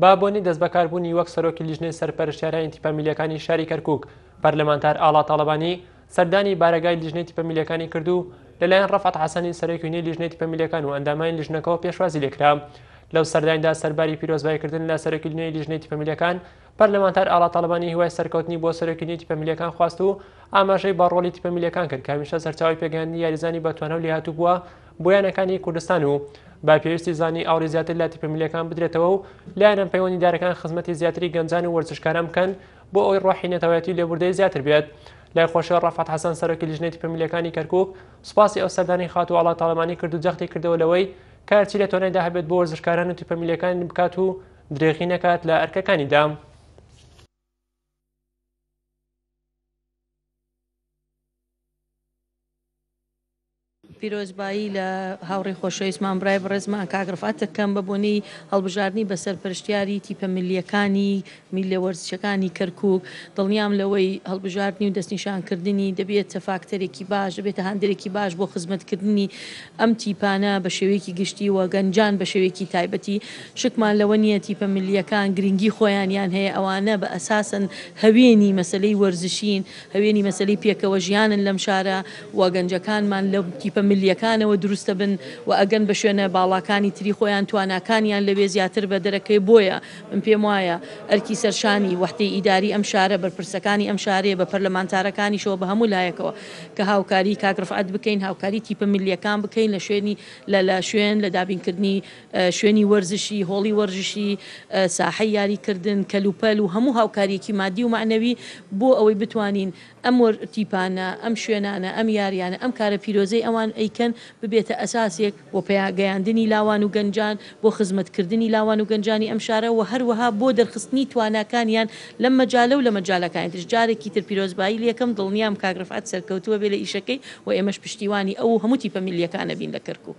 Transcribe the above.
بە بۆنەی دەستبەکاربوونی وەک سەرۆکی لیژنەی سەرپەرشتیارە ئینتیپامیلیەکانی شاری کەرکوک، پەرلەمانتار ئاڵا تاڵەبانی سەردانی بارەگای لیژنەی تیپەمیلیەکانی کردو لەلایەن رەفعەت حەسەنی سەرۆکی نوێی لیژنەی تیپەمیلیەکان و ئەندامانی لیژنەکەوە پێشوازی لێکرا. لەو سەردانیدا سەرباری پیرۆزباییکردن لە سەرۆکی نوێی لیژنەی تیپەمیلیەکان، پەرلەمانتار ئاڵا تاڵەبانی هیوای سەرکەوتنی بۆ سەرۆکی نوێی تیپەمیلیەکان خواست و ئاماژەی بە رۆڵی تیپەمیلیەکان کرد کە هەمیشە سەرچاوەی پێگەیاندنی یاریزانی بەتوانا و لێهاتوو بووە بۆ یانەکانی کوردستان و بە پێویستی زانی ئاوڕی زیاتر لە تیپە ملیەکان بدرێتەوە و لایەنە پەیوەندیدارەکان خزمەتی زیاتری گەنجان و وەرزشکاران بکەن بۆ ئەوەی ڕۆحی نەتەوایەتی لێبوردەی زیاتر بێت لای خۆشەوە ڕەفعەت حەسەن سەرۆکی لیژنەی تیپە ملیەکانی کەرکوک سوپاسی ئەو سەردانی خاتوو ئاڵا تاڵەبانی کرد و جەختی کردەوە لەوەی کارچی لە تۆنایدا هەبێت بۆ وەرزشکاران و تیپە ملیەکانی بکات و درێغی نەکات لە ئەرکەکانیدا. پیرۆزبایی لە هاوڕێی خۆشەویستمان برای بەڕێزمان کاک ڕەفعەت دەکەم بە بۆنەی هەڵبژاردنی بە سەرپەرشتیاری تیپە ملیەکانی میلە وەرزشەکانی کەرکوک دڵنیام لەوەی هەڵبژاردنی و دەستنیشانکردنی دەبێتە فاکتەرێکی باش دەبێتە هاندەرێکی باش بۆ خزمەتکردنی ئەم تیپانە بە شێوەیەکی گشتی و گەنجان بە شێوەیەکی تایبەتی شکمان لەوە نییە تیپە ملیەکان گرنگی خۆیانیان هەیە ئەوانە بە ئەساسن هەوێنی مەسەلەی وەرزشین هەوێنی مەسەلەی پێکەوە ژیانن لەم شارە و گەنجەکانمان لە تیپە ملیەکانەوە دروستەبن و ئەگەن بە شوێنە باڵاکانی تری خۆیان تواناکانیان لەوێ زیاتر بە دەرەکەوێ بۆیە من پێم وایە ئەرکی سەرشانی وەحدەی ئیداری ئەم شارە بەرپرسەکانی ئەم شارەیە بە پەرلەمانتارەکانیشەوە بە هەموو لایەکەوە کە هاوکاری کاک رفعت بکەین هاوکاری تیپە ملیەکان بکەین لە شوێنی لە لە شوێن لە دابینکردنی شوێنی وەرزشی هۆڵی وەرژشی ساحەی یاری کردن کەلوپەل و هەموو هاوکاریەکی مادی و مەعنەوی بۆ ئەوەی بتوانین ئەم وەر تیپانە، ئەم شوێنانە، ئەم یاریانە، ئەم کارە پیرۆزەی ئەوان ئەیکەن ببێتە ئەساسێک بۆ پیا گەیاندنی لاوان و گەنجان، بۆ خزمەت کردنی لاوان و گەنجانی ئەم شارە و هەروەها بۆ دەرخستنی تواناکانیان لەم مەجالە و لە مەجالەکانی ترش جارێکی تر پیرۆزبایی لێکەم دڵنیام کاک رفعت سەرکەوتووە بێ لە ئیشەکەی و ئێمەش پشتیوانی ئەو و هەموو تیپە میللیەکانەبین لە کەرکوک.